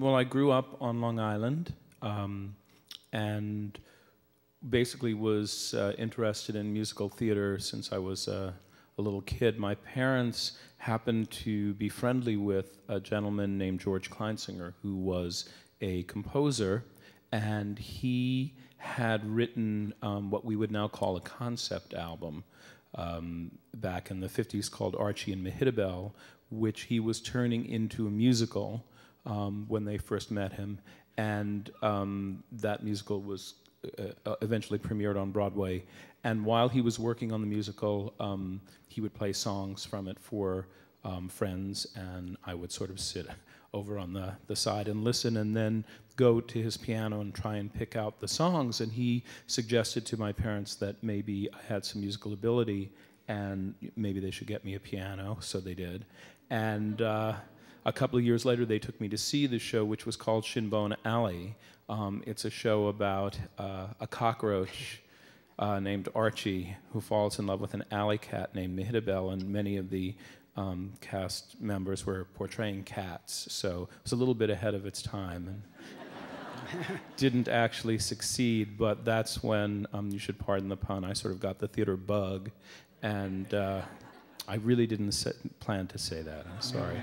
Well, I grew up on Long Island um, and basically was uh, interested in musical theater since I was uh, a little kid. My parents happened to be friendly with a gentleman named George Kleinsinger, who was a composer, and he had written um, what we would now call a concept album um, back in the 50s called Archie and Mehitabel, which he was turning into a musical um, when they first met him. And um, that musical was uh, uh, eventually premiered on Broadway. And while he was working on the musical, um, he would play songs from it for um, friends, and I would sort of sit over on the, the side and listen, and then go to his piano and try and pick out the songs. And he suggested to my parents that maybe I had some musical ability and maybe they should get me a piano, so they did. And uh, a couple of years later, they took me to see the show, which was called Shinbone Alley. Um, it's a show about uh, a cockroach uh, named Archie who falls in love with an alley cat named Mehitabel, and many of the um, cast members were portraying cats. So it was a little bit ahead of its time. And didn't actually succeed, but that's when, um, you should pardon the pun, I sort of got the theater bug. And uh, I really didn't plan to say that. I'm sorry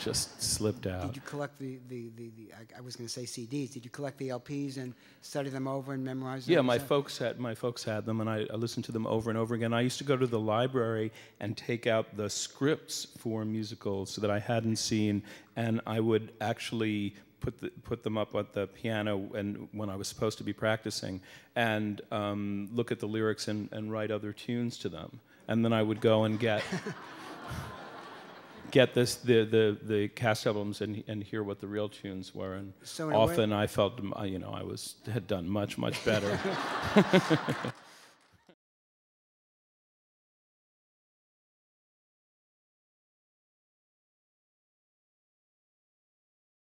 just slipped out. Did you collect the, the, the, the I, I was going to say CDs, did you collect the LPs and study them over and memorize them? Yeah, my folks, had, my folks had them, and I, I, listened to them over and over again. I used to go to the library and take out the scripts for musicals that I hadn't seen, and I would actually put, the, put them up at the piano and when I was supposed to be practicing and um, look at the lyrics and, and write other tunes to them. And then I would go and get get this the, the, the cast albums and, and hear what the real tunes were. And so often I felt you know I was had done much much better